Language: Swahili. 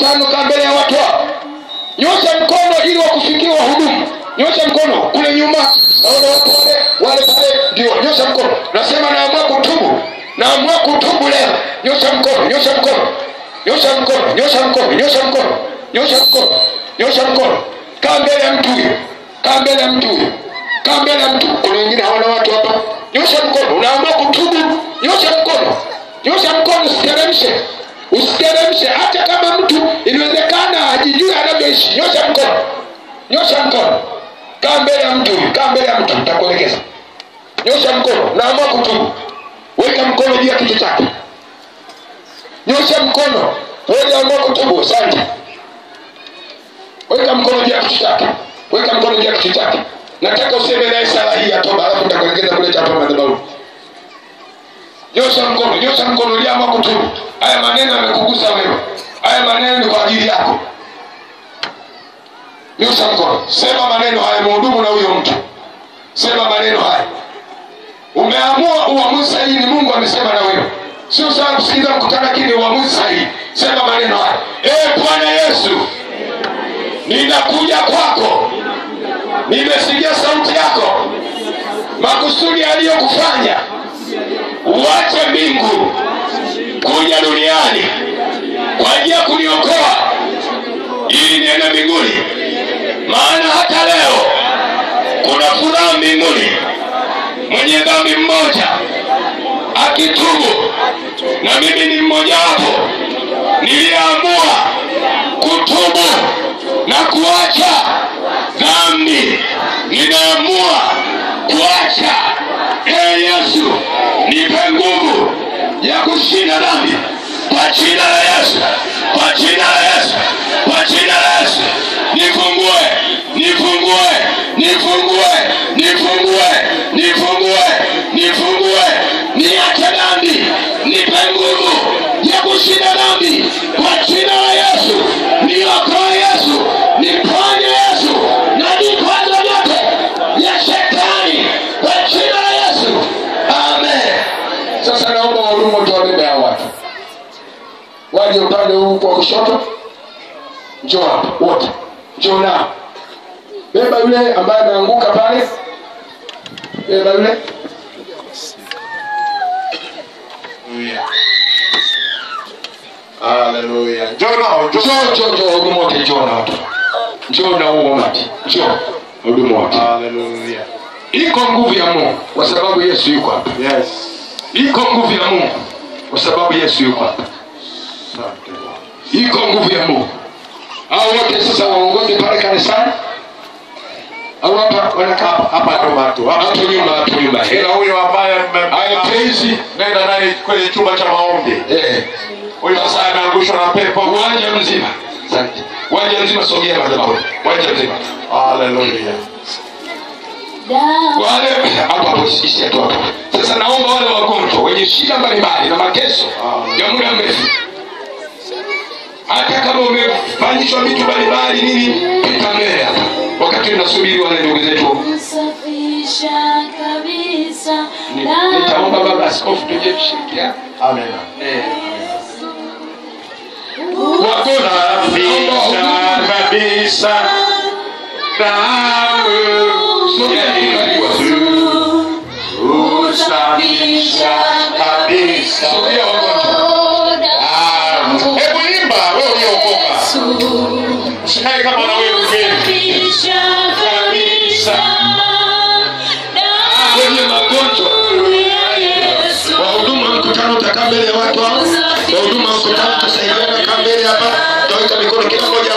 tano kaa mbele ya watu hao. Nyosha mkono ili wakufikie wahudumu nyosha mkono. Kule nyuma. Naona watu wale wale pale. Ndio nyosha mkono. Nasema naamua kutubu. Naamua kutubu leo. Nyosha mkono nyosha mkono. Nyosha mkono nyosha mkono nyosha mkono. Nyosha mkono nyosha mkono. Kaa mbele ya mtu huyo. Kaa mbele ya mtu huyo. Kaa mbele ya mtu. Kuna wengine hawana watu hapa. Nyosha mkono. Unaamua kutubu. Nyosha mkono. Nyosha mkono. Usiteremshe usiteremshe. Hata kama mtu inawezekana ajijue anavyoishi nyosha mkono. Nyosha mkono. Kaa mbele ya mtu huyu kaa mbele ya mtu takuelekeza nyosha mkono naamua kutubu. Weka mkono juu ya kichwa chake nyosha mkono. Wewe ambao kutubu asante. Weka mkono juu ya kichwa chake weka mkono juu ya kichwa chake nataka useme naye sala hii ya toba alafu nitakuelekeza kule chapa madhabahu nyosha mkono nyosha mkono uliamua kutubu haya maneno yamekugusa wewe. Haya maneno ni kwa ajili yako. Nyosha mkono. Sema maneno haya mhudumu na huyo mtu. Sema maneno haya. Umeamua uamuzi sahihi ni mungu amesema na wewe. Sio sana kusikiliza mkutano lakini uamuzi sahihi. Sema maneno haya. Ee bwana yesu ninakuja kwako. Nimesikia sauti yako. Makusudi aliyokufanya. Uache mbingu kuja duniani kwa ajili ya kuniokoa ili niende mbinguni. Maana hata leo kuna furaha mbinguni. Mwenye dhambi mmoja akitubu na mimi ni mmoja wapo niliamua kutubu na kuacha dhambi. Ninaamua kuacha ee yesu nipe nguvu ya kushinda dhambi. Kwa jina la yesu kwa jina la yesu kwa jina la yesu. Nifungue nifungue nifungue nifungue nifungue nifungue. Niache dhambi nipe nguvu ya kushinda dhambi. Kwa jina kushoto njoo hapa wote. Njoo nao beba yule ambaye ameanguka pale. Beba yule. Haleluya. Njoo nao, njoo. njoo wahudumu wote njoo na watu. Njoo na huo umati njoo. Wahudumu wote. Haleluya. iko nguvu ya mungu kwa sababu yesu yuko hapa. Yes. iko nguvu ya mungu kwa sababu yesu yuko hapa. Iko nguvu ya mungu. Au wote sasa waongoze pale kanisani? Au hapa wanakaa hapa Hapa nyuma tu. Hapa nyuma hapo nyuma Ila huyo ambaye haya mme- praise nenda naye kwenye chumba cha maombi. eh. Huyo sasa ameangushwa na pepo. uwanja mzima. Asante. Uwanja mzima sogea madhabahu uwanja mzima. Haleluya. wale hapo hapo sisi tu hapo sasa naomba wale wagonjwa wenye shida mbalimbali na mateso ya muda mrefu hata kama umefanyishwa vitu mbalimbali nini pita mbele hapa wakati unasubiri wale ndugu zetu Safisha kabisa nitaomba baba askofu tuje kushirikiana. Amen. Eh. wahudumu kabisa. Sogea tu karibu usafisha kabisa. Usikae kama na wewe mgeni. Kabisa. wenye magonjwa wahudumu mkutano utakaa mbele ya watu hao wahudumu wa mkutano utasaidiana kaa mbele hapa utaweka mikono kila mmoja